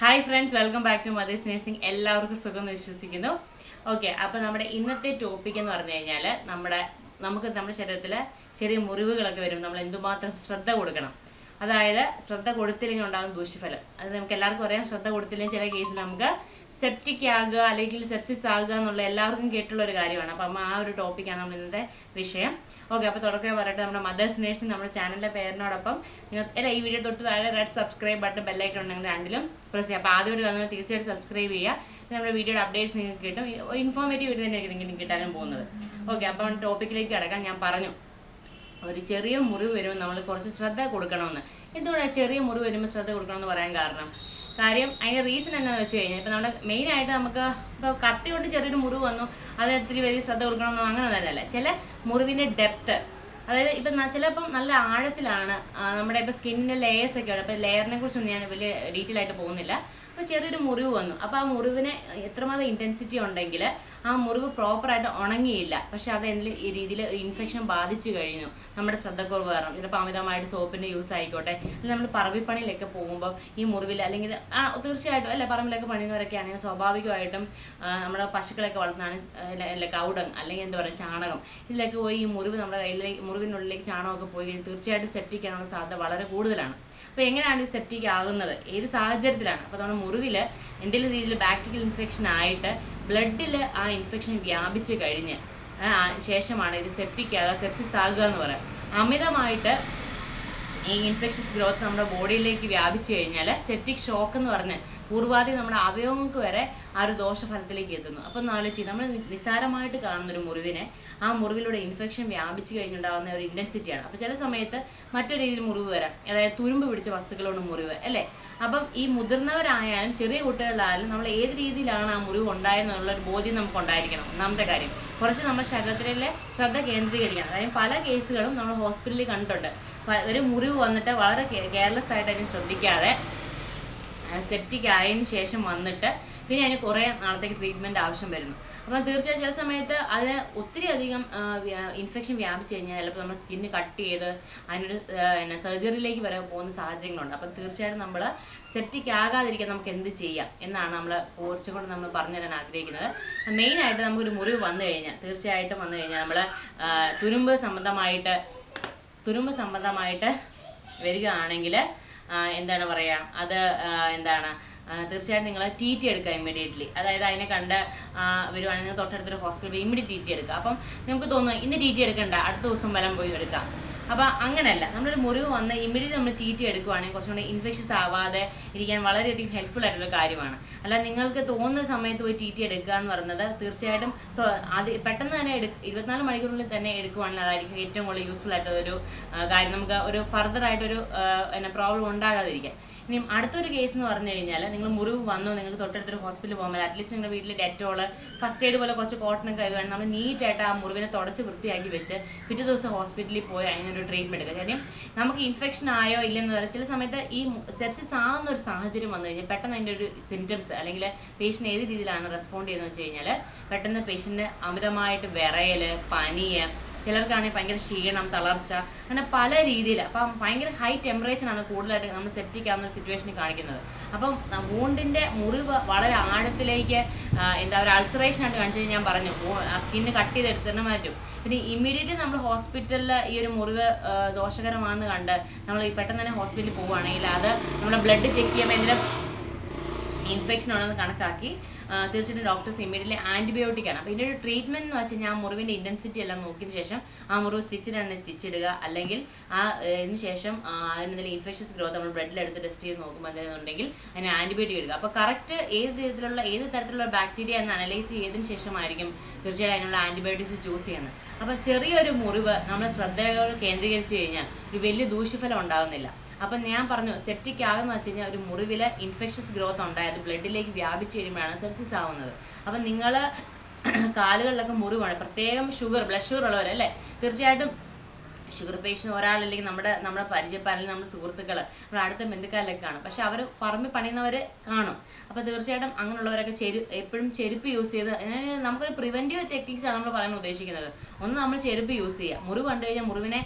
Hi friends welcome back to mother's nursing എല്ലാവർക്കും സുഖം എന്ന് വിശ്വസിക്കുന്നു. ഓക്കെ അപ്പോൾ നമ്മുടെ ഇന്നത്തെ ടോപ്പിക് എന്ന് പറഞ്ഞു കഴിഞ്ഞാൽ നമ്മുടെ നമുക്ക് നമ്മുടെ ശരീരത്തിൽ ചെറിയ മുറിവുകളൊക്കെ വരും. നമ്മൾ എന്തുമാത്രം ശ്രദ്ധ കൊടുക്കണം. അതായത് ശ്രദ്ധ കൊടുത്തില്ലെങ്കിൽ ഉണ്ടാകുന്ന ദൂഷ്യഫലം. അത് നമുക്ക് എല്ലാവർക്കും അറിയാം. ശ്രദ്ധ കൊടുത്തില്ലെങ്കിൽ ചില കേസിൽ നമുക്ക് സെപ്റ്റിക് ആകുക അല്ലെങ്കിൽ സെപ്സിസ് ആകുക എന്നുള്ള എല്ലാവർക്കും കേട്ടുള്ള ഒരു കാര്യമാണ്. അപ്പം ആ ഒരു ടോപ്പിക്കാണ് നമ്മൾ ഇന്നത്തെ വിഷയം. ഓക്കെ അപ്പോൾ തുടക്കമേ പറയട്ടെ. നമ്മുടെ മദേഴ്സ് നേഴ്സ് നമ്മുടെ ചാനലിന്റെ പേരിനോടൊപ്പം നിങ്ങൾ അല്ല ഈ വീഡിയോ തൊട്ട് താഴെ റെഡ് സബ്സ്ക്രൈബ് ബട്ടൺ ബെല്ലൈക്കൺ ഉണ്ടെങ്കിൽ രണ്ടിലും പ്രസ് ചെയ്യുക. അപ്പോൾ ആദ്യമായിട്ട് തന്നെ തീർച്ചയായിട്ടും സബ്സ്ക്രൈബ് ചെയ്യുക. നമ്മുടെ വീഡിയോയുടെ അപ്ഡേറ്റ്സ് നിങ്ങൾക്ക് കിട്ടും. ഇൻഫോർമേറ്റീവ് വീഡിയോ തന്നെയായിരിക്കും നിങ്ങൾക്ക് കിട്ടാനും പോകുന്നത്. ഓക്കെ അപ്പം ടോപ്പിക്കിലേക്ക് കിടക്കാൻ ഞാൻ പറഞ്ഞു. ഒരു ചെറിയ മുറിവ് വരുമ്പോൾ നമ്മൾ കുറച്ച് ശ്രദ്ധ കൊടുക്കണമെന്ന് എന്തുകൊണ്ടാണ് ചെറിയ മുറിവ് വരുമ്പോൾ ശ്രദ്ധ കൊടുക്കണമെന്ന് പറയാൻ കാരണം? കാര്യം അതിന്റെ റീസൺ എന്നാന്ന് വെച്ച് കഴിഞ്ഞാൽ ഇപ്പം നമ്മുടെ മെയിനായിട്ട് നമുക്ക് ഇപ്പോൾ കത്തി കൊണ്ട് ചെറിയൊരു മുറിവ് വന്നു അത് ഒത്തിരി വലിയ ശ്രദ്ധ കൊടുക്കണമെന്നോ അങ്ങനെ ഒന്നല്ല ചില മുറിവിന്റെ ഡെപ്ത് അതായത് ഇപ്പം ചിലപ്പം നല്ല ആഴത്തിലാണ് നമ്മുടെ ഇപ്പം സ്കിന്നിന്റെ ലെയേഴ്സ് ഒക്കെ ഉണ്ട്. അപ്പോൾ ലെയറിനെ കുറിച്ചൊന്നും ഞാൻ വലിയ ഡീറ്റെയിൽ ആയിട്ട് പോകുന്നില്ല. അപ്പോൾ ചെറിയൊരു മുറിവ് വന്നു. അപ്പോൾ ആ മുറിവിന് എത്രമാത്രം ഇന്റൻസിറ്റി ഉണ്ടെങ്കിൽ ആ മുറിവ് പ്രോപ്പറായിട്ട് ഉണങ്ങിയില്ല. പക്ഷെ അത് എന്തെങ്കിലും ഈ രീതിയിൽ ഇൻഫെക്ഷൻ ബാധിച്ചു കഴിഞ്ഞു. നമ്മുടെ ശ്രദ്ധക്കുറവ് കാരണം. ചിലപ്പോൾ അമിതമായിട്ട് സോപ്പിന്റെ യൂസ് ആയിക്കോട്ടെ. അല്ലെങ്കിൽ നമ്മൾ പറമ്പിപ്പണിയിലൊക്കെ പോകുമ്പോൾ ഈ മുറിവിൽ അല്ലെങ്കിൽ ആ തീർച്ചയായിട്ടും അല്ല പറമ്പിലൊക്കെ പണിയുന്നവരൊക്കെ ആണെങ്കിൽ സ്വാഭാവികമായിട്ടും നമ്മുടെ പശുക്കളൊക്കെ വളർത്തുന്നതാണ് അല്ല അല്ലെങ്കിൽ എന്താ പറയുക ചാണകം. ഇതിലൊക്കെ പോയി ഈ മുറിവ് നമ്മുടെ കയ്യിലേക്ക് മുറിവിനുള്ളിലേക്ക് ചാണകമൊക്കെ പോയി കഴിഞ്ഞാൽ തീർച്ചയായിട്ടും സെപ്റ്റിക് ആകാനുള്ള സാധ്യത വളരെ കൂടുതലാണ്. അപ്പോൾ എങ്ങനെയാണ് ഈ സെപ്റ്റിക് ആകുന്നത് ഏത് സാഹചര്യത്തിലാണ്? അപ്പോൾ നമ്മുടെ മുറിവിൽ എന്തെങ്കിലും രീതിയിൽ ബാക്ടീരിയൽ ഇൻഫെക്ഷൻ ആയിട്ട് ബ്ലഡിൽ ആ ഇൻഫെക്ഷൻ വ്യാപിച്ച് കഴിഞ്ഞ് ശേഷമാണ് ഇത് സെപ്റ്റിക് ആകുക സെപ്സിസ് ആകുക എന്ന് പറയാം. അമിതമായിട്ട് ഈ ഇൻഫെക്ഷൻസ് ഗ്രോത്ത് നമ്മുടെ ബോഡിയിലേക്ക് വ്യാപിച്ചു കഴിഞ്ഞാൽ സെപ്റ്റിക് ഷോക്ക് എന്ന് പറഞ്ഞ് പൂർവാധി നമ്മുടെ അവയവങ്ങൾക്ക് വരെ ആ ഒരു ദോഷഫലത്തിലേക്ക് എത്തുന്നു. അപ്പം ഒന്ന് നമ്മൾ നിസ്സാരമായിട്ട് കാണുന്ന ഒരു മുറിവിനെ ആ മുറിവിലൂടെ ഇൻഫെക്ഷൻ വ്യാപിച്ചു കഴിഞ്ഞുണ്ടാകുന്ന ഒരു ഇന്റൻസിറ്റിയാണ് അപ്പോൾ ചില സമയത്ത് മറ്റൊരു രീതിയിൽ മുറിവ് വരാം. അതായത് തുരുമ്പ് പിടിച്ച വസ്തുക്കളോട് മുറിവ് അല്ലേ? അപ്പം ഈ മുതിർന്നവരായാലും ചെറിയ കുട്ടികളായാലും നമ്മൾ ഏത് രീതിയിലാണ് ആ മുറിവ് ഉണ്ടായെന്നുള്ള ഒരു ബോധ്യം നമുക്ക് ഉണ്ടായിരിക്കണം ഒന്നാമത്തെ കാര്യം. കുറച്ച് നമ്മുടെ ശരീരത്തിലെ ശ്രദ്ധ കേന്ദ്രീകരിക്കണം. അതായത് പല കേസുകളും നമ്മൾ ഹോസ്പിറ്റലിൽ കണ്ടിട്ടുണ്ട്. ഒരു മുറിവ് വന്നിട്ട് വളരെ കെയർലെസ് ആയിട്ട് അതിനെ ശ്രദ്ധിക്കാതെ സെപ്റ്റിക് ആയതിനു ശേഷം വന്നിട്ട് പിന്നെ അതിന് കുറേ നാളത്തേക്ക് ട്രീറ്റ്മെന്റ് ആവശ്യം വരുന്നു. അപ്പം തീർച്ചയായും ചില സമയത്ത് അതിന് ഒത്തിരി അധികം ഇൻഫെക്ഷൻ വ്യാപിച്ചു കഴിഞ്ഞാൽ ചിലപ്പോൾ നമ്മുടെ സ്കിന്ന് കട്ട് ചെയ്ത് അതിനൊരു പിന്നെ സർജറിയിലേക്ക് വരെ പോകുന്ന സാഹചര്യങ്ങളുണ്ട്. അപ്പം തീർച്ചയായിട്ടും നമ്മൾ സെപ്റ്റിക് ആകാതിരിക്കാൻ നമുക്ക് എന്ത് ചെയ്യാം എന്നാണ് നമ്മൾ കുറച്ചും കൊണ്ട് നമ്മൾ പറഞ്ഞു തരാൻ ആഗ്രഹിക്കുന്നത്. മെയിനായിട്ട് നമുക്കൊരു മുറിവ് വന്നു കഴിഞ്ഞാൽ തീർച്ചയായിട്ടും വന്നു കഴിഞ്ഞാൽ നമ്മൾ തുരുമ്പ് സംബന്ധമായിട്ട് തുരുമ്പ് സംബന്ധമായിട്ട് വരികയാണെങ്കിൽ എന്താണ് പറയുക അത് എന്താണ് തീർച്ചയായിട്ടും നിങ്ങൾ ടി ടി എടുക്കുക ഇമ്മീഡിയറ്റ്ലി അതായത് അതിനെ കണ്ട് വരുവാണെങ്കിൽ തൊട്ടടുത്തൊരു ഹോസ്പിറ്റലിൽ ഇമ്മീഡിയറ്റ് ടി ടി എടുക്കുക. അപ്പം നമുക്ക് തോന്നുന്നു ഇന്ന് ടി ടി എടുക്കണ്ട അടുത്ത ദിവസം വരാൻ പോയി എടുക്കാം. അപ്പോൾ അങ്ങനെയല്ല നമ്മളൊരു മുറിവ് വന്ന് ഇമ്മീഡിയറ്റ് നമ്മൾ ടി എടുക്കുവാണെങ്കിൽ കുറച്ചും കൂടി ഇൻഫെക്ഷൻസ് ആവാതെ ഇരിക്കാൻ വളരെയധികം ഹെൽപ്ഫുൾ ആയിട്ടുള്ള കാര്യമാണ്. അല്ല നിങ്ങൾക്ക് തോന്നുന്ന സമയത്ത് പോയി ടി ടി എടുക്കുക എന്ന് പറയുന്നത് തീർച്ചയായിട്ടും അത് പെട്ടെന്ന് തന്നെ എടു ഇരുപത്തിനാല് മണിക്കൂറിനുള്ളിൽ തന്നെ എടുക്കുവാണെങ്കിൽ അതായിരിക്കും ഏറ്റവും കൂടുതൽ യൂസ്ഫുൾ ആയിട്ടുള്ള ഒരു കാര്യം. നമുക്ക് ഒരു ഫർദർ ആയിട്ടൊരു എന്നാ പ്രോബ്ലം ഉണ്ടാകാതിരിക്കാൻ. ഇനി അടുത്തൊരു കേസ് എന്ന് പറഞ്ഞു കഴിഞ്ഞാൽ നിങ്ങൾ മുറിവ് വന്നു നിങ്ങൾക്ക് തൊട്ടടുത്തൊരു ഹോസ്പിറ്റലിൽ പോകുമ്പോൾ അറ്റ്ലീസ്റ്റ് നിങ്ങളുടെ വീട്ടിൽ ഡെറ്റോൾ ഫസ്റ്റ് എയ്ഡ് പോലെ കുറച്ച് കോട്ടൺ കഴുകുകയാണ് നമ്മൾ നീറ്റായിട്ട് ആ മുറിവിനെ തുടച്ച് വൃത്തിയാക്കി വെച്ച് പിറ്റേ ദിവസം ഹോസ്പിറ്റലിൽ പോയി അതിനൊരു ട്രീറ്റ്മെന്റ് എടുക്കുക. കാര്യം നമുക്ക് ഇൻഫെക്ഷൻ ആയോ ഇല്ലെന്ന് പറഞ്ഞാൽ ചില സമയത്ത് ഈ സെപ്സിസ് ആകുന്ന ഒരു സാഹചര്യം വന്നു കഴിഞ്ഞാൽ പെട്ടെന്ന് അതിന്റെ ഒരു സിംറ്റംസ് അല്ലെങ്കിൽ പേഷ്യന്റ് ഏത് രീതിയിലാണ് റെസ്പോണ്ട് ചെയ്യുന്നത് വെച്ച് കഴിഞ്ഞാൽ പെട്ടെന്ന് പേഷ്യന്റിന് അമിതമായിട്ട് വിറയൽ പനിയ് ചിലർക്കാണെങ്കിൽ ഭയങ്കര ക്ഷീണം തളർച്ച അങ്ങനെ പല രീതിയിൽ അപ്പം ഭയങ്കര ഹൈ ടെമ്പറേച്ചറാണ് കൂടുതലായിട്ട് നമ്മൾ സെപ്റ്റിക് ആവുന്ന ഒരു സിറ്റുവേഷനിൽ കാണിക്കുന്നത്. അപ്പം വൂണ്ടിന്റെ മുറിവ് വളരെ ആഴത്തിലേക്ക് എന്താ ഒരു അൾസറേഷൻ ആയിട്ട് കാണിച്ചു ഞാൻ പറഞ്ഞു സ്കിന്ന് കട്ട് ചെയ്ത് തന്നെ മാറ്റും പിന്നെ ഇമ്മീഡിയറ്റ്ലി നമ്മൾ ഹോസ്പിറ്റലിൽ ഈ ഒരു മുറിവ് ദോഷകരമാണെന്ന് കണ്ട് നമ്മൾ ഈ പെട്ടെന്ന് തന്നെ ഹോസ്പിറ്റലിൽ പോവുകയാണെങ്കിൽ അത് നമ്മുടെ ബ്ലഡ് ചെക്ക് ചെയ്യുമ്പോൾ എന്തെങ്കിലും ഇൻഫെക്ഷൻ ആണെന്ന് കണക്കാക്കി തീർച്ചയായിട്ടും ഡോക്ടേഴ്സ് ഇമ്മീഡിയറ്റ്ലി ആന്റിബയോട്ടിക് ആണ്. അപ്പോൾ ഇതിന്റെ ഒരു ട്രീറ്റ്മെന്റ് എന്ന് വെച്ചാൽ ആ മുറിവിന്റെ ഇന്റൻസിറ്റി എല്ലാം നോക്കിയതിന് ശേഷം ആ മുറിവ് സ്റ്റിച്ച് ഇടാൻ സ്റ്റിച്ച് ഇടുക. അല്ലെങ്കിൽ ആ ഇതിന് ശേഷം അതിനെന്തെങ്കിലും ഇൻഫെക്ഷൻസ് ഗ്രോത്ത് നമ്മൾ ബ്ലഡിലെടുത്ത് ടെസ്റ്റ് ചെയ്ത് നോക്കുമ്പോൾ എന്നുണ്ടെങ്കിൽ അതിന് ആന്റിബയോട്ടിക് എടുക്കുക അപ്പോൾ കറക്റ്റ് ഏത് തരത്തിലുള്ള ഏത് തരത്തിലുള്ള ബാക്ടീരിയ എന്ന് അനലൈസ് ചെയ്തതിന് ശേഷമായിരിക്കും തീർച്ചയായും അതിനുള്ള ആന്റിബയോട്ടിക്സ് ചൂസ് ചെയ്യുന്നത്. അപ്പോൾ ചെറിയൊരു മുറിവ് നമ്മൾ ശ്രദ്ധയോട് കേന്ദ്രീകരിച്ച് കഴിഞ്ഞാൽ ഒരു വലിയ ദൂഷ്യഫലം ഉണ്ടാകുന്നില്ല അപ്പം ഞാൻ പറഞ്ഞു സെപ്റ്റിക് ആകുന്ന വെച്ച് കഴിഞ്ഞാൽ ഒരു മുറിവിൽ ഇൻഫെക്ഷൻസ് ഗ്രോത്ത് ഉണ്ടായത് ബ്ലഡിലേക്ക് വ്യാപിച്ച് കഴിയുമ്പോഴാണ് സെപ്സിസ് ആവുന്നത്. അപ്പം നിങ്ങൾ കാലുകളിലൊക്കെ മുറിവാണ്. പ്രത്യേകം ഷുഗർ ബ്ലഡ് ഷുഗർ ഉള്ളവരല്ലേ? തീർച്ചയായിട്ടും ഷുഗർ പേഷ്യന്റ് ഒരാളല്ലെങ്കിൽ നമ്മുടെ നമ്മുടെ പരിചയപ്പാരിൽ നമ്മുടെ സുഹൃത്തുക്കൾ നമ്മുടെ അടുത്ത ബന്ധുക്കാരിലൊക്കെ കാണും. പക്ഷെ അവർ പറമ്പിൽ പണിയുന്നവർ കാണും. അപ്പോൾ തീർച്ചയായിട്ടും അങ്ങനെയുള്ളവരൊക്കെ ചെരു എപ്പോഴും ചെരുപ്പ് യൂസ് ചെയ്ത് നമുക്കൊരു പ്രിവെന്റീവ് ടെക്നിക്സ് ആണ് നമ്മൾ പറയാൻ ഉദ്ദേശിക്കുന്നത്. ഒന്ന് നമ്മൾ ചെരുപ്പ് യൂസ് ചെയ്യുക. മുറിവ് കണ്ടു കഴിഞ്ഞാൽ മുറിവിനെ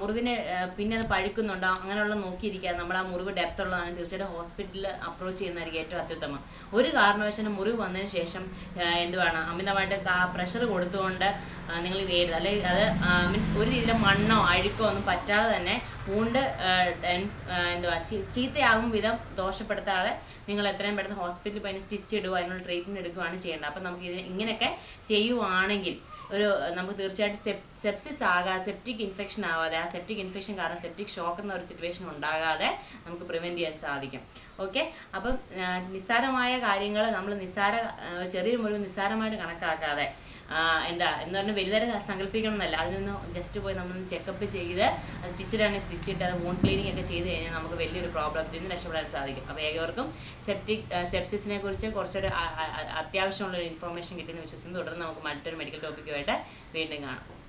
മുറിവിനെ പിന്നെ അത് പഴുക്കുന്നുണ്ടോ അങ്ങനെയുള്ള നോക്കിയിരിക്കുക. നമ്മൾ ആ മുറിവ് ഡെപ്ത് ഉള്ളതാണ്. തീർച്ചയായിട്ടും ഹോസ്പിറ്റലിൽ അപ്രോച്ച് ചെയ്യുന്നതായിരിക്കും ഏറ്റവും അത്യുത്തമം. ഒരു കാരണവശാലും മുറിവ് വന്നതിന് ശേഷം എന്തുവാണ് അമിതമായിട്ട് പ്രഷർ കൊടുത്തുകൊണ്ട് നിങ്ങൾ വേരുത് അല്ലെങ്കിൽ അത് മീൻസ് ഒരു രീതിയിലും മണ്ണോ അഴുക്കോ ഒന്നും പറ്റാതെ തന്നെ പൂണ്ട് ഡെൻസ് എന്തുവാ ചീത്തയാകും വിധം ദോഷപ്പെടുത്താതെ നിങ്ങൾ എത്രയും പെട്ടെന്ന് ഹോസ്പിറ്റലിൽ പോയി സ്റ്റിച്ച് ഇടുക അതിനുള്ള ട്രീറ്റ്മെന്റ് എടുക്കുകയാണ് ചെയ്യേണ്ടത്. അപ്പം നമുക്ക് ഇത് ഇങ്ങനെയൊക്കെ ചെയ്യുവാണെങ്കിൽ ഒരു നമുക്ക് തീർച്ചയായിട്ടും സെപ് സെപ്സിസ് ആകാതെ സെപ്റ്റിക് ഇൻഫെക്ഷൻ ആവാതെ ആ സെപ്റ്റിക് ഇൻഫെക്ഷൻ കാരണം സെപ്റ്റിക് ഷോക്ക് എന്ന ഒരു സിറ്റുവേഷൻ ഉണ്ടാകാതെ നമുക്ക് പ്രിവെന്റ് ചെയ്യാൻ സാധിക്കും. ഓക്കെ അപ്പം നിസ്സാരമായ കാര്യങ്ങൾ നമ്മൾ നിസ്സാര ചെറിയ മുറിവ് നിസ്സാരമായിട്ട് കണക്കാക്കാതെ എന്താ എന്ന് പറഞ്ഞാൽ വലുതായിട്ട് സങ്കല്പിക്കണം എന്നല്ല അതിനൊന്ന് ജസ്റ്റ് പോയി നമ്മൾ ചെക്കപ്പ് ചെയ്ത് സ്റ്റിച്ചിടാണെങ്കിൽ സ്റ്റിച്ച് ഇട്ട് അത് വോൺ ക്ലീനിങ് ഒക്കെ ചെയ്ത് കഴിഞ്ഞാൽ നമുക്ക് വലിയൊരു പ്രോബ്ലത്തിൽ നിന്ന് രക്ഷപ്പെടാൻ സാധിക്കും. അപ്പോൾ ഏകവർക്കും സെപ്റ്റിക് സെപ്സിസിനെ കുറിച്ച് കുറച്ചൊരു അത്യാവശ്യമുള്ളൊരു ഇൻഫോർമേഷൻ കിട്ടിയെന്ന് വിശ്വസിക്കുന്നു. തുടർന്ന് നമുക്ക് മറ്റൊരു മെഡിക്കൽ ടോപ്പിക്കുമായിട്ട് വീണ്ടും കാണാം.